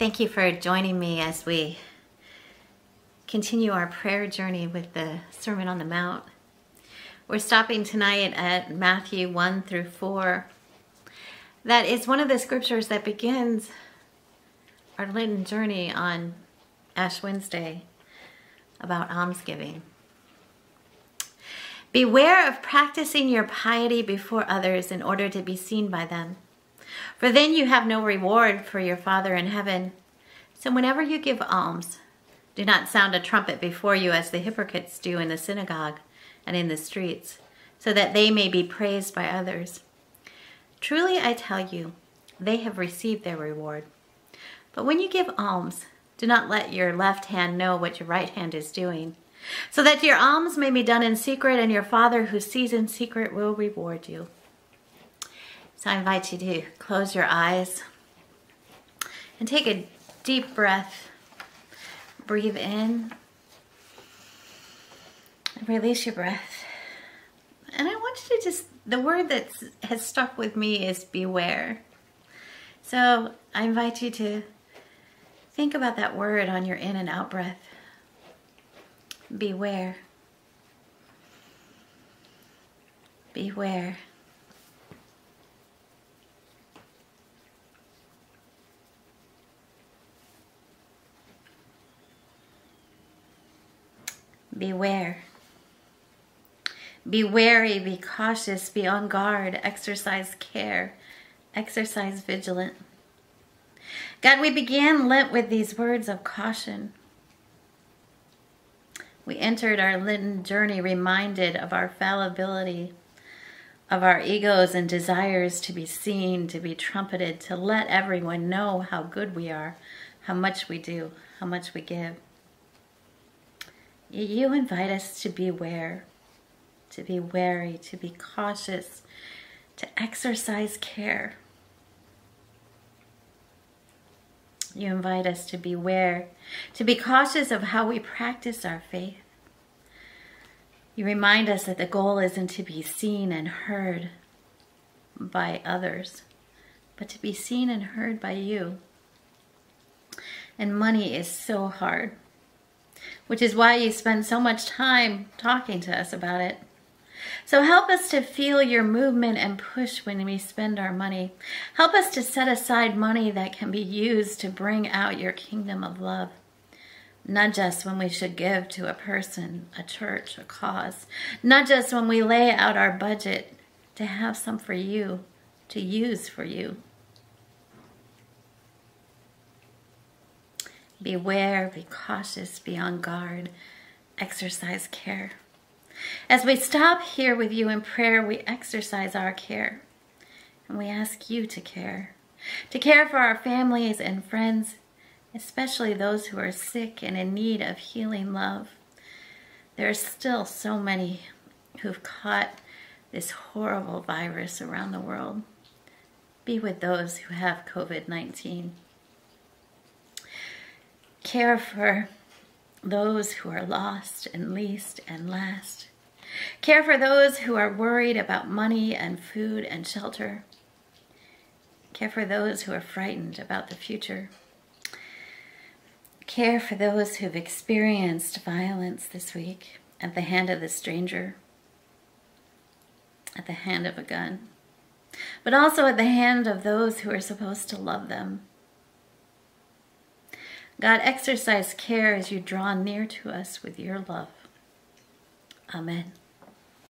Thank you for joining me as we continue our prayer journey with the Sermon on the Mount. We're stopping tonight at Matthew 1 through 4. That is one of the scriptures that begins our Lenten journey on Ash Wednesday about almsgiving. Beware of practicing your piety before others in order to be seen by them. For then you have no reward for your Father in heaven. So whenever you give alms, do not sound a trumpet before you as the hypocrites do in the synagogue and in the streets, so that they may be praised by others. Truly I tell you, they have received their reward. But when you give alms, do not let your left hand know what your right hand is doing, so that your alms may be done in secret, and your Father who sees in secret will reward you. So I invite you to close your eyes and take a deep breath. Breathe in and release your breath. And I want you to just, the word that has stuck with me is beware. So I invite you to think about that word on your in and out breath. Beware. Beware. Beware. Be wary, be cautious, be on guard, exercise care, exercise vigilant. God, we began Lent with these words of caution. We entered our Lenten journey reminded of our fallibility, of our egos and desires to be seen, to be trumpeted, to let everyone know how good we are, how much we do, how much we give. You invite us to beware, to be wary, to be cautious, to exercise care. You invite us to beware, to be cautious of how we practice our faith. You remind us that the goal isn't to be seen and heard by others, but to be seen and heard by you. And money is so hard which is why you spend so much time talking to us about it. So help us to feel your movement and push when we spend our money. Help us to set aside money that can be used to bring out your kingdom of love. Nudge us when we should give to a person, a church, a cause. Nudge us when we lay out our budget to have some for you, to use for you. Beware, be cautious, be on guard, exercise care. As we stop here with you in prayer, we exercise our care. And we ask you to care, to care for our families and friends, especially those who are sick and in need of healing love. There are still so many who've caught this horrible virus around the world. Be with those who have COVID 19 care for those who are lost and least and last. Care for those who are worried about money and food and shelter. Care for those who are frightened about the future. Care for those who've experienced violence this week at the hand of the stranger, at the hand of a gun, but also at the hand of those who are supposed to love them God, exercise care as you draw near to us with your love. Amen.